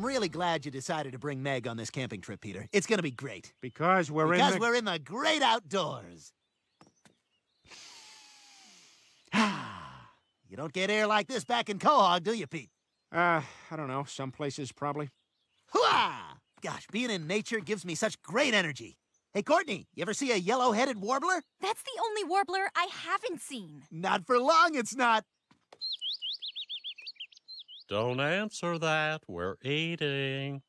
really glad you decided to bring Meg on this camping trip, Peter. It's gonna be great. Because we're because in the... we're in the great outdoors. you don't get air like this back in Quahog, do you, Pete? Uh, I don't know. Some places, probably. Hooah! Gosh, being in nature gives me such great energy. Hey, Courtney, you ever see a yellow-headed warbler? That's the only warbler I haven't seen. Not for long, it's not. Don't answer that. We're eating.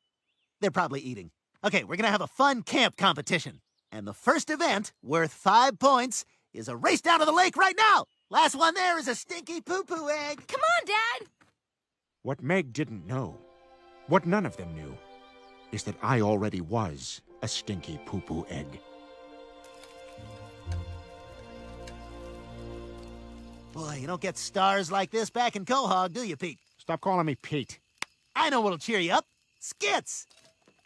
They're probably eating. Okay, we're gonna have a fun camp competition. And the first event, worth five points, is a race down to the lake right now. Last one there is a stinky poo-poo egg. Come on, Dad! What Meg didn't know, what none of them knew, is that I already was a stinky poo-poo egg. Boy, you don't get stars like this back in Quahog, do you, Pete? Stop calling me Pete. I know what'll cheer you up. Skits!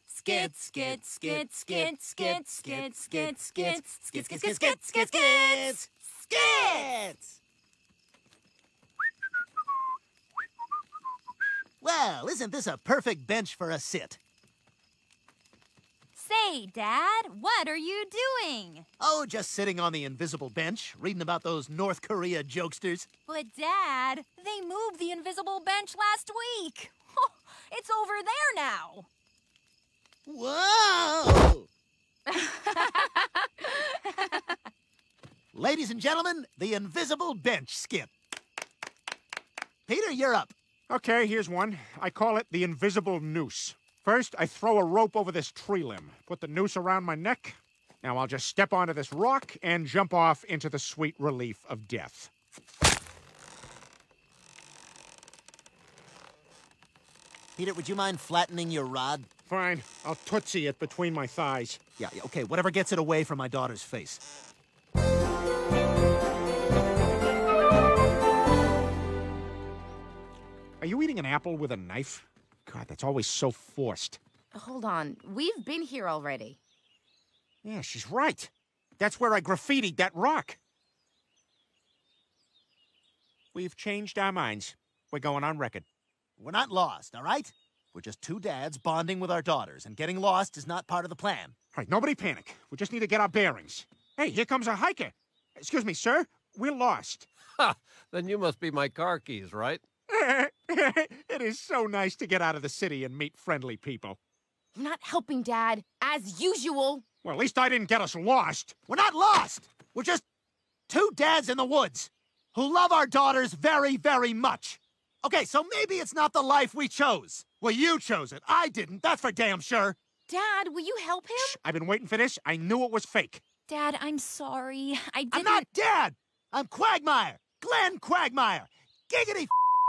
Skit, skit, skit, skit, skit, skit, skit, skit, skit, skit, skit, skit, skit, skit, skits! Skits! Well, isn't this a perfect bench for a sit? Say, Dad, what are you doing? Oh, just sitting on the invisible bench, reading about those North Korea jokesters. But, Dad, they moved the invisible bench last week. it's over there now. Whoa! Ladies and gentlemen, the invisible bench skip. Peter, you're up. Okay, here's one. I call it the invisible noose. First, I throw a rope over this tree limb, put the noose around my neck. Now I'll just step onto this rock and jump off into the sweet relief of death. Peter, would you mind flattening your rod? Fine. I'll tootsie it between my thighs. Yeah, yeah, okay, whatever gets it away from my daughter's face. Are you eating an apple with a knife? God, that's always so forced. Hold on. We've been here already. Yeah, she's right. That's where I graffitied that rock. We've changed our minds. We're going on record. We're not lost, all right? We're just two dads bonding with our daughters, and getting lost is not part of the plan. All right, nobody panic. We just need to get our bearings. Hey, here comes a hiker. Excuse me, sir. We're lost. Ha! Then you must be my car keys, right? it is so nice to get out of the city and meet friendly people. You're not helping, Dad, as usual. Well, at least I didn't get us lost. We're not lost. We're just two dads in the woods who love our daughters very, very much. Okay, so maybe it's not the life we chose. Well, you chose it. I didn't. That's for damn sure. Dad, will you help him? Shh, I've been waiting for this. I knew it was fake. Dad, I'm sorry. I didn't. I'm not Dad. I'm Quagmire. Glenn Quagmire. Giggity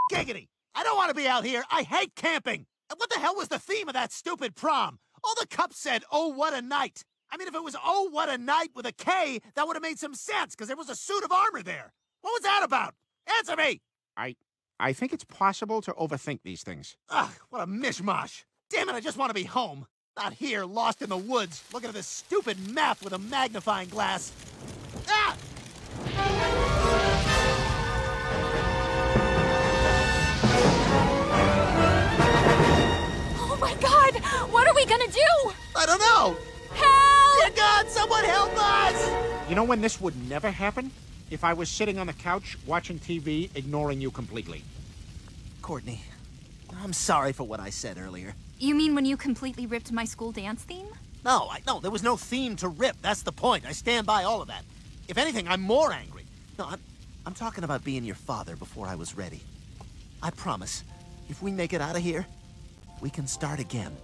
giggity. I don't want to be out here. I hate camping. And what the hell was the theme of that stupid prom? All the cups said, oh, what a night. I mean, if it was oh, what a night with a K, that would have made some sense, because there was a suit of armor there. What was that about? Answer me! I... I think it's possible to overthink these things. Ugh, what a mishmash. Damn it, I just want to be home. Not here, lost in the woods, looking at this stupid map with a magnifying glass. Ah! Gonna do? I don't know! Help! Dear God, someone help us! You know when this would never happen? If I was sitting on the couch, watching TV, ignoring you completely. Courtney, I'm sorry for what I said earlier. You mean when you completely ripped my school dance theme? No, I, no, there was no theme to rip. That's the point. I stand by all of that. If anything, I'm more angry. No, I'm, I'm talking about being your father before I was ready. I promise, if we make it out of here, we can start again.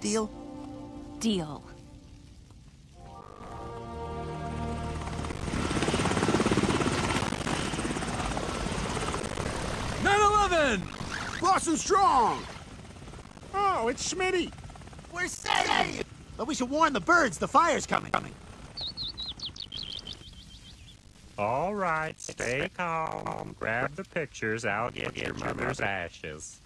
Deal? Deal. Nine Eleven! Boston Strong! Oh, it's Smitty! We're safe! But we should warn the birds the fire's coming. coming. All right, stay calm. Grab the pictures. I'll get your mother's ashes.